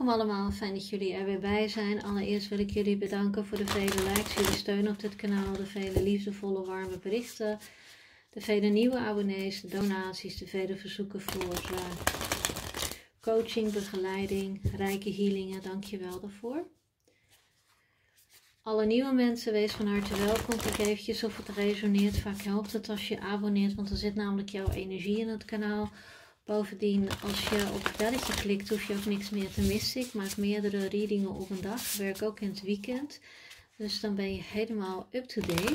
Welkom allemaal, fijn dat jullie er weer bij zijn. Allereerst wil ik jullie bedanken voor de vele likes, jullie steun op dit kanaal, de vele liefdevolle, warme berichten, de vele nieuwe abonnees, donaties, de vele verzoeken voor uh, coaching, begeleiding, rijke healingen. Dank je wel daarvoor. Alle nieuwe mensen, wees van harte welkom. Kijk eventjes of het resoneert. Vaak helpt het als je abonneert, want er zit namelijk jouw energie in het kanaal. Bovendien, als je op het belletje klikt, hoef je ook niks meer te missen. Ik maak meerdere readingen op een dag. Ik werk ook in het weekend. Dus dan ben je helemaal up-to-date.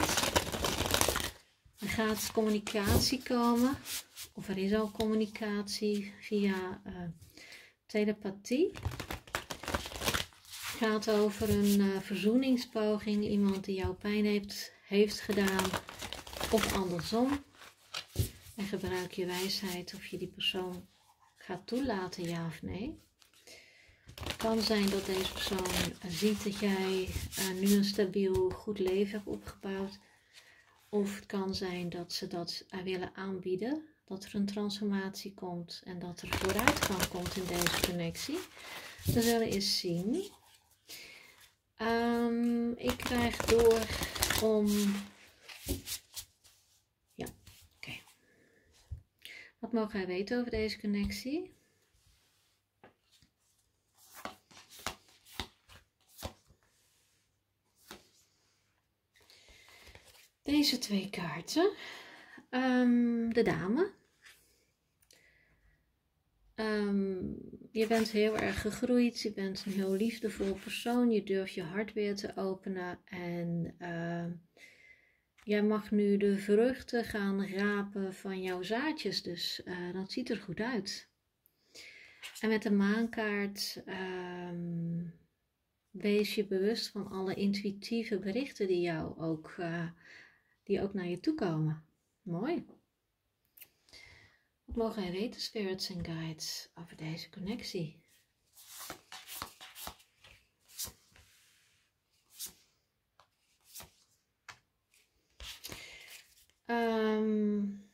Er gaat communicatie komen. Of er is al communicatie via uh, telepathie. Het gaat over een uh, verzoeningspoging. Iemand die jou pijn heeft, heeft gedaan. Of andersom. En gebruik je wijsheid of je die persoon gaat toelaten, ja of nee. Het kan zijn dat deze persoon ziet dat jij uh, nu een stabiel, goed leven hebt opgebouwd. Of het kan zijn dat ze dat uh, willen aanbieden. Dat er een transformatie komt en dat er vooruitgang komt in deze connectie. We zullen eens zien. Um, ik krijg door om Wat mogen wij weten over deze connectie? Deze twee kaarten. Um, de dame. Um, je bent heel erg gegroeid. Je bent een heel liefdevol persoon. Je durft je hart weer te openen. En uh, Jij mag nu de vruchten gaan rapen van jouw zaadjes, dus uh, dat ziet er goed uit. En met de maankaart um, wees je bewust van alle intuïtieve berichten die jou ook, uh, die ook naar je toe komen. Mooi. Wat mogen wij weten, spirits en guides, over deze connectie? Um,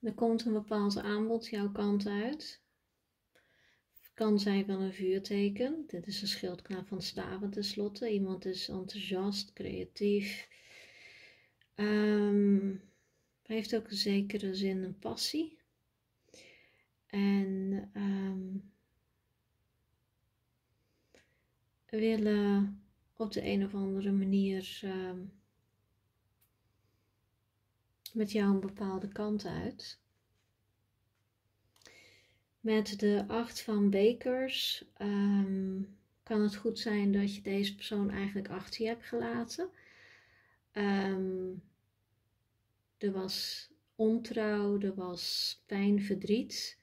er komt een bepaald aanbod jouw kant uit. Kan zijn van een vuurteken. Dit is een schildknaap van staven tenslotte. Iemand is enthousiast, creatief. Um, heeft ook een zekere zin een passie. En um, willen op de een of andere manier uh, met jou een bepaalde kant uit. Met de acht van bekers um, kan het goed zijn dat je deze persoon eigenlijk achter je hebt gelaten. Um, er was ontrouw, er was pijn, verdriet.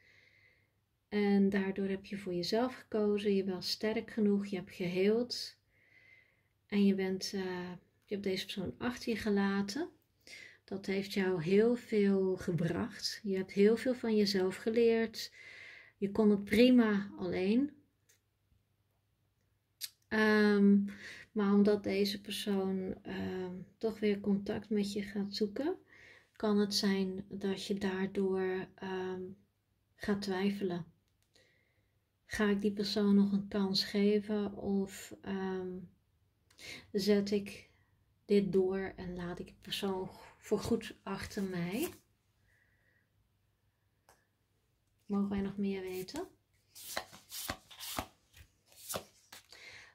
En daardoor heb je voor jezelf gekozen. Je was sterk genoeg, je hebt geheeld. En je, bent, uh, je hebt deze persoon achter je gelaten. Dat heeft jou heel veel gebracht. Je hebt heel veel van jezelf geleerd. Je kon het prima alleen. Um, maar omdat deze persoon um, toch weer contact met je gaat zoeken, kan het zijn dat je daardoor um, gaat twijfelen. Ga ik die persoon nog een kans geven of zet ik dit door en laat ik de persoon voorgoed achter mij. Mogen wij nog meer weten?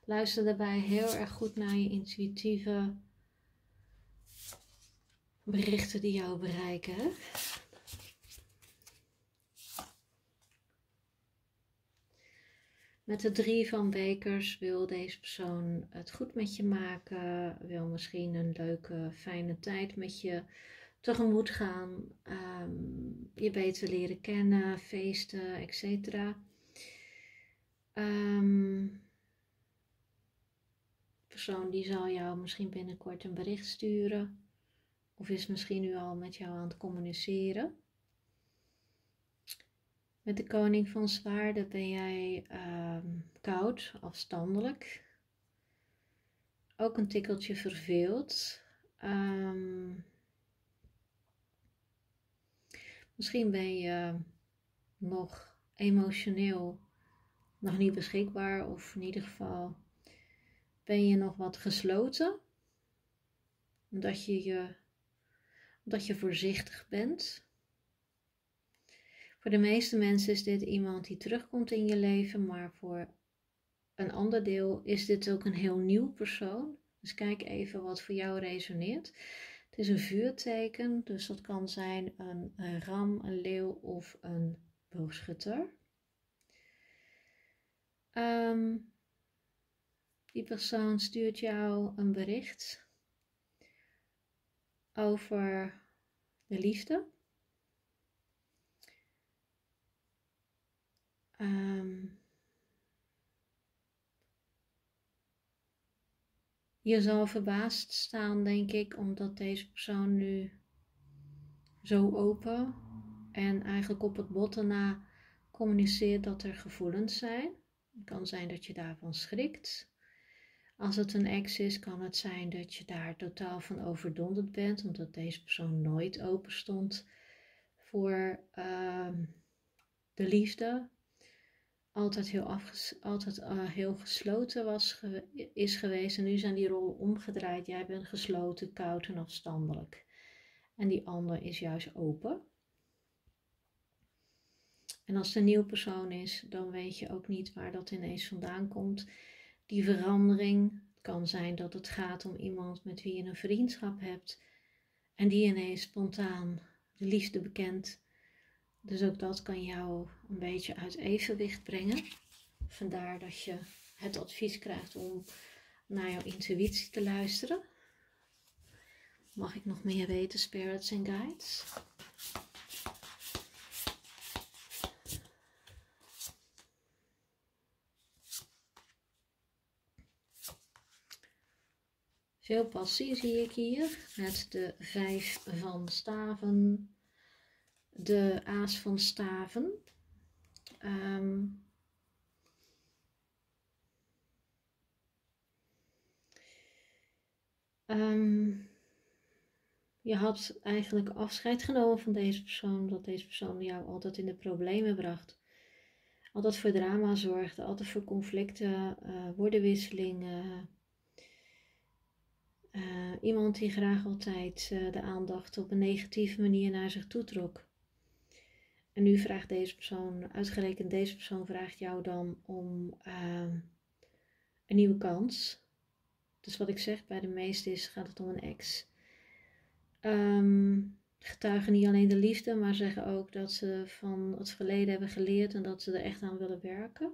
Luister daarbij heel erg goed naar je intuïtieve berichten die jou bereiken. Met de drie van bekers wil deze persoon het goed met je maken, wil misschien een leuke, fijne tijd met je tegemoet gaan, um, je beter leren kennen, feesten, etc. Um, persoon die zal jou misschien binnenkort een bericht sturen of is misschien nu al met jou aan het communiceren. Met de koning van zwaarden ben jij um, koud, afstandelijk. Ook een tikkeltje verveeld. Um, misschien ben je nog emotioneel nog niet beschikbaar of in ieder geval ben je nog wat gesloten. Omdat je, je, omdat je voorzichtig bent. Voor de meeste mensen is dit iemand die terugkomt in je leven, maar voor een ander deel is dit ook een heel nieuw persoon. Dus kijk even wat voor jou resoneert. Het is een vuurteken, dus dat kan zijn een, ram, een leeuw of een boogschutter. Um, die persoon stuurt jou een bericht over de liefde. Um, je zal verbaasd staan, denk ik, omdat deze persoon nu zo open en eigenlijk op het botten na communiceert dat er gevoelens zijn. Het kan zijn dat je daarvan schrikt. Als het een ex is, kan het zijn dat je daar totaal van overdonderd bent, omdat deze persoon nooit open stond voor uh, de liefde. Altijd heel, afges altijd, uh, heel gesloten was, is geweest en nu zijn die rollen omgedraaid. Jij bent gesloten, koud en afstandelijk. En die ander is juist open. En als het een nieuwe persoon is, dan weet je ook niet waar dat ineens vandaan komt. Die verandering kan zijn dat het gaat om iemand met wie je een vriendschap hebt en die ineens spontaan de liefde bekent. Dus ook dat kan jou een beetje uit evenwicht brengen. Vandaar dat je het advies krijgt om naar jouw intuïtie te luisteren. Mag ik nog meer weten, spirits en guides? Veel passie zie ik hier met de vijf van staven, de aas van staven. Um, um, je had eigenlijk afscheid genomen van deze persoon, dat deze persoon jou altijd in de problemen bracht. Altijd voor drama zorgde, altijd voor conflicten, uh, woordenwisselingen uh, iemand die graag altijd uh, de aandacht op een negatieve manier naar zich toe trok. En nu vraagt deze persoon, uitgerekend deze persoon vraagt jou dan om uh, een nieuwe kans. Dus wat ik zeg, bij de meesten is, gaat het om een ex. Um, getuigen niet alleen de liefde, maar zeggen ook dat ze van het verleden hebben geleerd en dat ze er echt aan willen werken.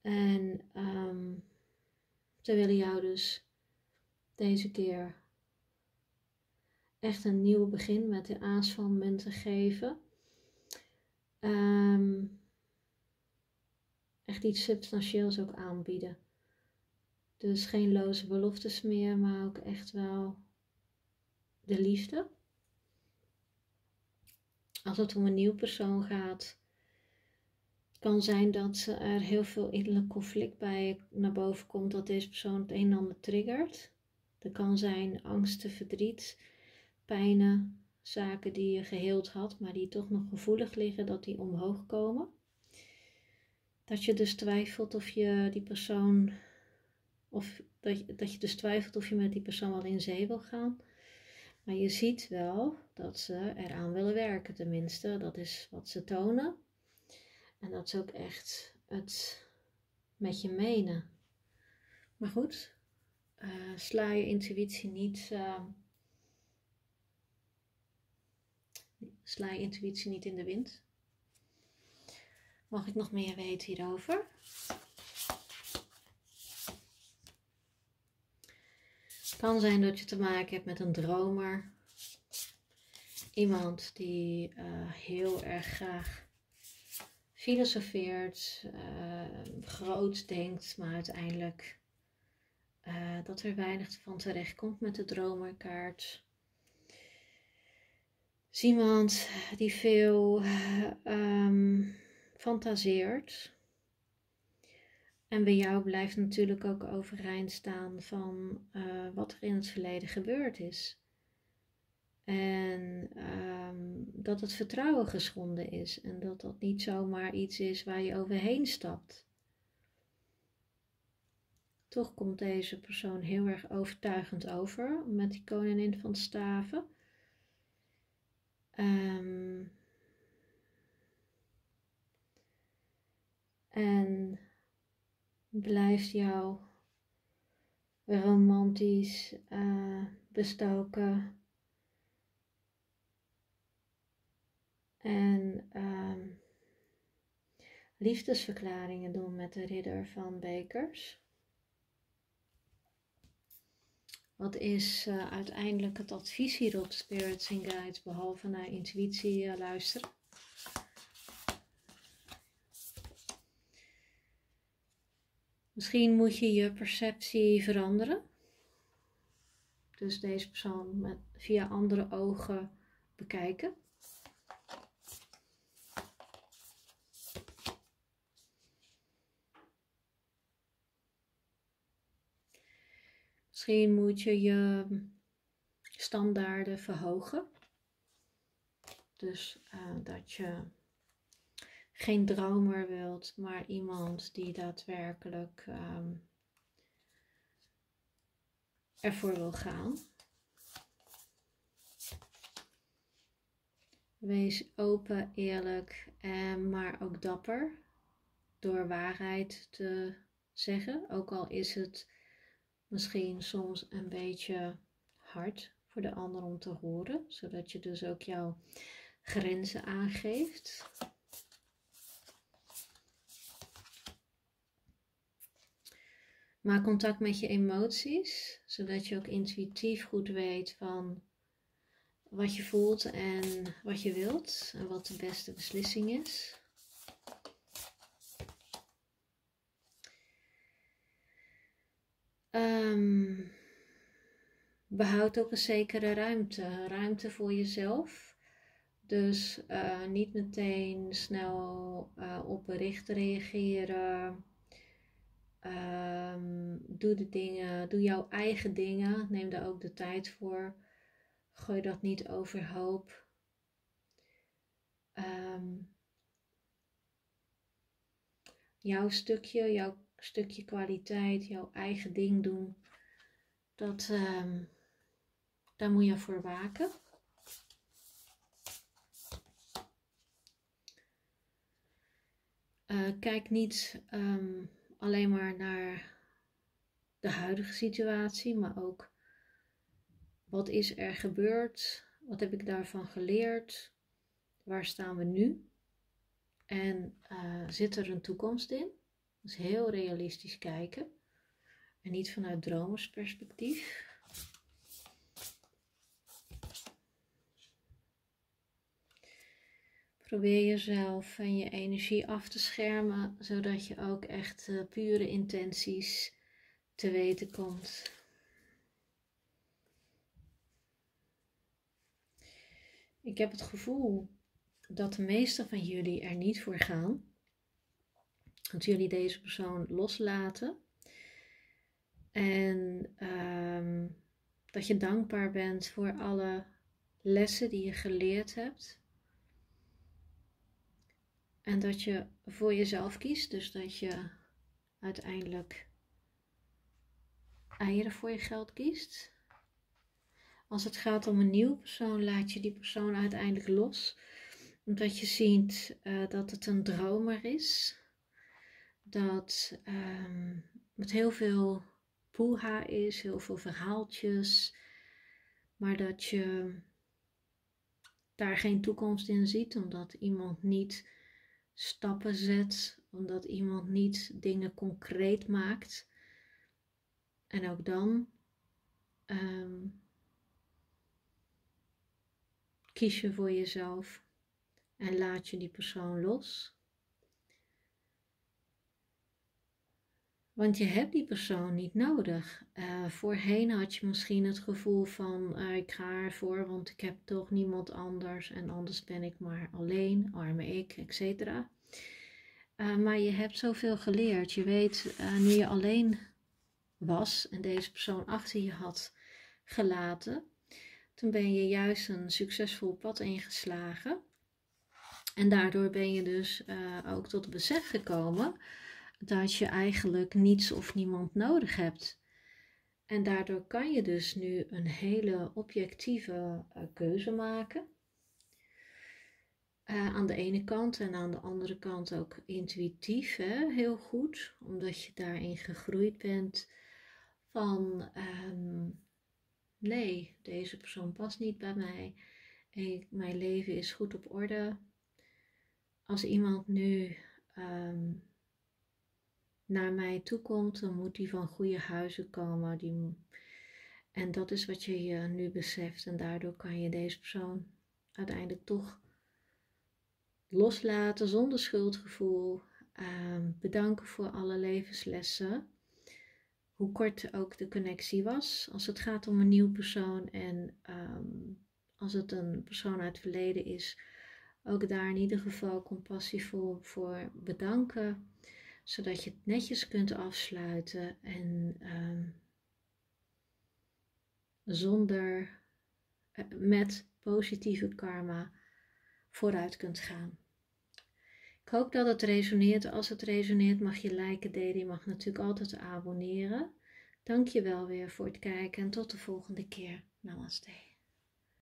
En um, ze willen jou dus deze keer echt een nieuw begin met de aas van geven. Um, echt iets substantieels ook aanbieden. Dus geen loze beloftes meer, maar ook echt wel de liefde. Als het om een nieuw persoon gaat, kan zijn dat er heel veel innerlijk conflict bij naar boven komt, dat deze persoon het een en ander triggert. Er kan zijn angsten, verdriet, pijnen, zaken die je geheeld had, maar die toch nog gevoelig liggen, dat die omhoog komen. Dat je dus twijfelt of je die persoon, of dat je, dat je dus twijfelt of je met die persoon wel in zee wil gaan. Maar je ziet wel dat ze eraan willen werken, tenminste. Dat is wat ze tonen. En dat is ook echt het met je menen. Maar goed, uh, sla je intuïtie niet. Uh, sla je intuïtie niet in de wind. Mag ik nog meer weten hierover? Het kan zijn dat je te maken hebt met een dromer. Iemand die uh, heel erg graag filosofeert, uh, groot denkt, maar uiteindelijk uh, dat er weinig van terecht komt met de dromerkaart. Is iemand die veel um, fantaseert. En bij jou blijft natuurlijk ook overeind staan van uh, wat er in het verleden gebeurd is. En ehm, dat het vertrouwen geschonden is en dat dat niet zomaar iets is waar je overheen stapt. Toch komt deze persoon heel erg overtuigend over met die koningin van staven. Um, en blijft jou romantisch uh, bestoken. En um, liefdesverklaringen doen met de ridder van bekers. Wat is uh, uiteindelijk het advies hier op Spirits and Guides, behalve naar intuïtie uh, luisteren? Misschien moet je je perceptie veranderen. Dus deze persoon met, via andere ogen bekijken. Misschien moet je je standaarden verhogen. Dus uh, dat je geen dromer wilt, maar iemand die daadwerkelijk um, ervoor wil gaan. Wees open, eerlijk en maar ook dapper door waarheid te zeggen, ook al is het misschien soms een beetje hard voor de ander om te horen, zodat je dus ook jouw grenzen aangeeft. Maak contact met je emoties, zodat je ook intuïtief goed weet van wat je voelt en wat je wilt en wat de beste beslissing is. Um, behoud ook een zekere ruimte. Ruimte voor jezelf. Dus uh, niet meteen snel uh, op berichten reageren. Um, doe de dingen, doe jouw eigen dingen. Neem daar ook de tijd voor. Gooi dat niet overhoop. Um, jouw stukje, jouw stukje kwaliteit, jouw eigen ding doen, dat, um, daar moet je voor waken. Uh, kijk niet um, alleen maar naar de huidige situatie, maar ook wat is er gebeurd? Wat heb ik daarvan geleerd? Waar staan we nu? En uh, zit er een toekomst in? Dus heel realistisch kijken. En niet vanuit dromersperspectief. Probeer jezelf en je energie af te schermen, zodat je ook echt uh, pure intenties te weten komt. Ik heb het gevoel dat de meeste van jullie er niet voor gaan. Dat jullie deze persoon loslaten. En um, dat je dankbaar bent voor alle lessen die je geleerd hebt. En dat je voor jezelf kiest. Dus dat je uiteindelijk eieren voor je geld kiest. Als het gaat om een nieuwe persoon, laat je die persoon uiteindelijk los. Omdat je ziet uh, dat het een dromer is dat um, het heel veel poeha is, heel veel verhaaltjes, maar dat je daar geen toekomst in ziet, omdat iemand niet stappen zet, omdat iemand niet dingen concreet maakt. En ook dan um, kies je voor jezelf en laat je die persoon los. Want je hebt die persoon niet nodig. Uh, voorheen had je misschien het gevoel van uh, ik ga ervoor, want ik heb toch niemand anders en anders ben ik maar alleen, arme ik, etc. Uh, eh, maar je hebt zoveel geleerd. Je weet, nu je alleen was en deze persoon achter je had gelaten, toen ben je juist een succesvol pad ingeslagen. En daardoor ben je dus ook tot het besef gekomen dat je eigenlijk niets of niemand nodig hebt. En daardoor kan je dus nu een hele objectieve uh, keuze maken. Uh, aan de ene kant en aan de andere kant ook intuïtief, hè? heel goed, omdat je daarin gegroeid bent van um, nee, deze persoon past niet bij mij. Mijn leven is goed op orde. Als iemand nu um, naar mij toe komt, dan moet die van goede huizen komen. Die, en dat is wat je je nu beseft. En daardoor kan je deze persoon uiteindelijk toch loslaten zonder schuldgevoel. Um, bedanken voor alle levenslessen. Hoe kort ook de connectie was. Als het gaat om een nieuw persoon en um, als het een persoon uit het verleden is, ook daar in ieder geval compassievol voor bedanken. Zodat je het netjes kunt afsluiten en um, zonder, uh, met positieve karma vooruit kunt gaan. Ik hoop dat het resoneert. Als het resoneert mag je liken, delen. Je mag natuurlijk altijd abonneren. Dank je wel weer voor het kijken en tot de volgende keer. Namaste.